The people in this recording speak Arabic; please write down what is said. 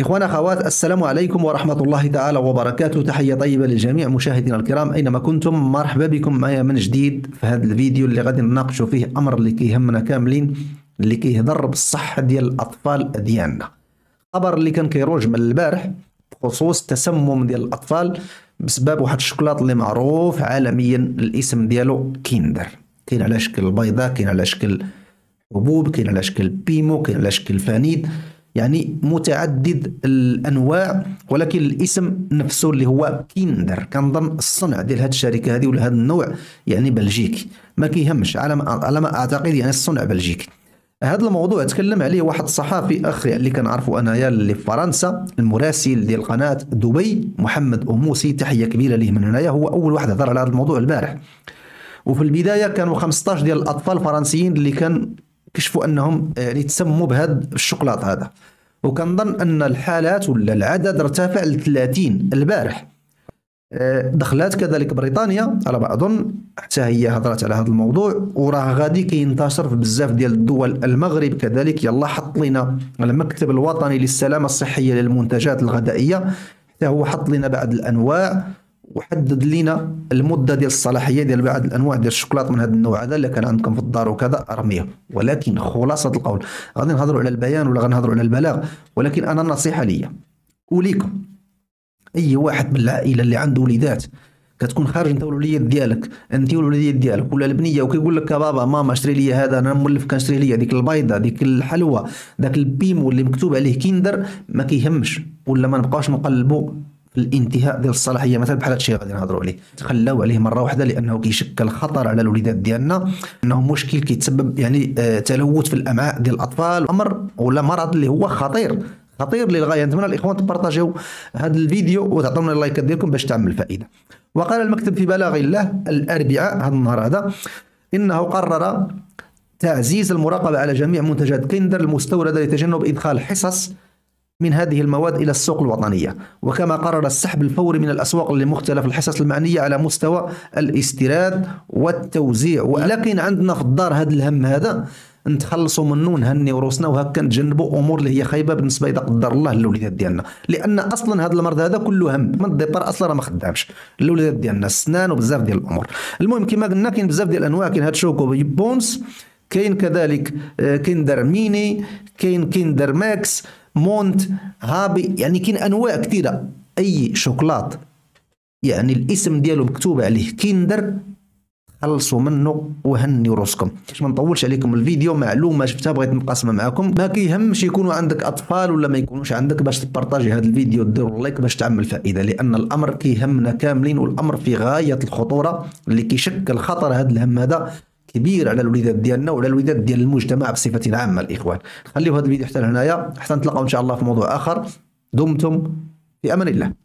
إخوان أخوات السلام عليكم ورحمة الله تعالى وبركاته. تحية طيبة للجميع مشاهدينا الكرام أينما كنتم. مرحبا بكم معايا من جديد في هذا الفيديو اللي غادي نناقشوا فيه أمر اللي كيهمنا كاملين اللي كيهضر بالصحة ديال الأطفال ديالنا خبر اللي كان كيروج من البارح بخصوص تسمم ديال الأطفال بسبب واحد الشوكولات اللي معروف عالميا الاسم ديالو كيندر. كاين على شكل بيضة كاين على شكل حبوب كاين على شكل بيمو كاين على شكل فانيد. يعني متعدد الأنواع ولكن الاسم نفسه اللي هو كيندر. كنظن الصنع ديال هذه الشركة هذه ولا هذا النوع يعني بلجيكي. ما كيهمش على ما على ما أعتقد يعني الصنع بلجيكي. هذا الموضوع تكلم عليه واحد الصحافي اخ اللي كنعرفو أنايا اللي في فرنسا المراسل ديال قناة دبي. محمد أموسي تحية كبيرة ليه من هنايا هو أول واحد هضر على هذا الموضوع البارح. وفي البداية كانوا 15 ديال الأطفال الفرنسيين اللي كان كشفوا أنهم يعني تسموا بهذا الشوكولاط هذا. وكنظن أن الحالات ولا العدد ارتفع ل 30 البارح. آه، دخلات كذلك بريطانيا على ما أظن حتى هي هضرت على هذا الموضوع وراه غادي كينتشر في بزاف ديال الدول المغرب كذلك. يلا حط لنا المكتب الوطني للسلامة الصحية للمنتجات الغذائية. حتى هو حط لنا بعض الأنواع. وحدد لنا المدة ديال الصلاحية ديال بعض الأنواع ديال الشوكولاط من هذا النوع هذا اللي كان عندكم في الدار وكذا رميه ولكن خلاصة القول غادي نهضروا على البيان ولا غنهضروا على البلاغ؟ ولكن أنا النصيحه ليا وليكم أي واحد من العائلة اللي عنده وليدات كتكون خارج أنت والوليد ديالك أنت والوليد ديالك ولا البنية وكيقول لك بابا ماما اشتري لي هذا أنا مولف كنشري لي ديك البيضة ديك الحلوى داك البيمو اللي مكتوب عليه كيندر ما كيهمش ولا ما نبقاوش نقلبوا الانتهاء ديال الصلاحيه مثلا بحال هادشي غادي نهضروا عليه. تخلاو عليه مرة واحدة لأنه كيشكل خطر على الوليدات ديالنا إنه مشكل كيتسبب يعني آه تلوث في الأمعاء ديال الأطفال. أمر ولا مرض اللي هو خطير. خطير للغاية. نتمنى الإخوان ت partager يو هذا الفيديو وتعطونا ال likes ديالكم باش تعم الفائدة. وقال المكتب في بلاغ له الأربعاء هذا النهار هذا إنه قرر تعزيز المراقبة على جميع منتجات كيندر المستوردة لتجنب إدخال حصص من هذه المواد إلى السوق الوطنية. وكما قرر السحب الفوري من الأسواق لمختلف الحصص المعنية على مستوى الاستيراد والتوزيع. ولكن عندنا في الدار هذا الهم هذا نتخلصوا منه ونهنيو روسنا وهكا نتجنبوا أمور اللي هي خايبة بالنسبة إذا قدر الله للوليدات ديالنا. لأن أصلا هذا المرض هذا كله هم من ال départ أصلا ما خدامش. للوليدات ديالنا السنان وبزاف ديال الأمور. المهم كما قلنا كاين بزاف ديال الأنواع كاين هاد شوكو بونس كاين كذلك آه، كيندر ميني كاين كيندر ماكس مونت هابي يعني كاين أنواع كثيرة. أي شوكولات يعني الاسم ديالو مكتوب عليه كيندر خلصوا منه وهني روسكم باش ما نطولش عليكم الفيديو معلومة شفتها بغيت نقاسمها معكم ما كيهمش يكونوا عندك أطفال ولا ما يكونوش عندك باش ت partager هذا الفيديو ديروا like باش تعم الفائدة. لأن الأمر كيهمنا كاملين والأمر في غاية الخطورة اللي كيشكل خطر هذا الهم هذا. كبير على الوليدات ديالنا وعلى الوليدات ديال المجتمع بصفة عامة الإخوان. خليو هذا الفيديو حتى لهنايا حتى نتلاقاو إن شاء الله في موضوع آخر. دمتم في أمان الله.